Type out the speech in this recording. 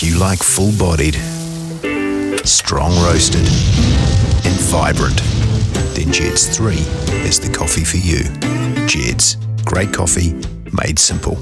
If you like full bodied, strong roasted, and vibrant, then Jed's 3 is the coffee for you. Jed's, great coffee made simple.